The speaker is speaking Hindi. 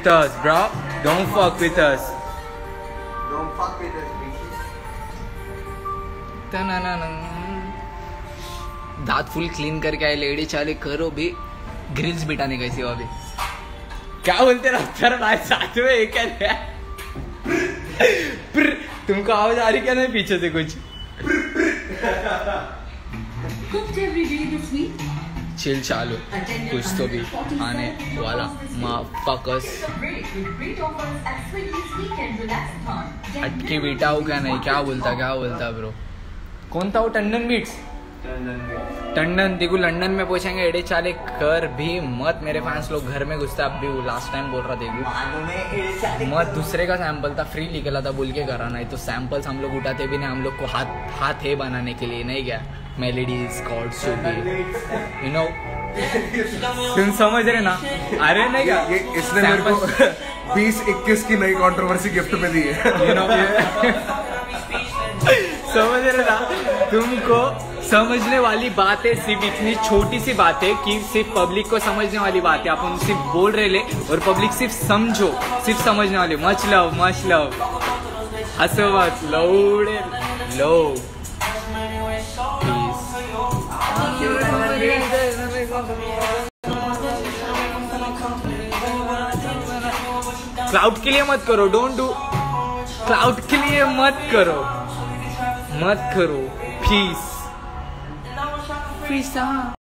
with us, bro. Don't fuck with us. Don't fuck with us, bitches. दांत फुल क्लीन करके आए लेडी चाले करो भी ग्रिल्स बिठाने कैसी हो अभी क्या बोलते रफ्तार भाई साथ में एक है प्र, तुमको आवाज़ आ रही क्या नहीं पीछे से कुछ Cooked every day this week. Chill चालू कुछ तो भी आने वाला माँ फकस Celebrate with great offers at Swiggy's Weekend Relaxathon. Get अटके बेटा हो क्या नहीं क्या बोलता क्या बोलता ब्रो कौन था वो? टंडन बीट्स टंडन. देखो लंदन में पूछेंगे, एडे चाले कर भी मत. मेरे फैंस लोग घर में घुसते अब भी वो लास्ट टाइम बोल रहा, देखो. मत. दूसरे का सैंपल था फ्री निकला था, बोल के करा, नहीं तो सैंपल्स हम लोग उठाते भी नहीं, हम लोग को हाथ हाथ है बनाने के लिए, नहीं क्या? मेलेडीज कॉर्ड्स जो भी यू नो तुम समझ रहे ना? अरे नहीं क्या? ये इसने मेरे को बीस इक्कीस की नई कंट्रोवर्सी गिफ्ट में दी है। You know, समझ रहे ना? तुमको समझने वाली बात है सिर्फ़ इतनी छोटी सी बात है कि सिर्फ़ पब्लिक को समझने वाली बात। है अपन सिर्फ़ बोल रहे ले और पब्लिक सिर्फ़ समझो। सिर्फ़ समझने वाले। मच लव मच लव हंसो मत। लौड़े लो। क्लाउड के लिए मत करो डोंट डू क्लाउड के लिए मत करो. मत करो. Fees please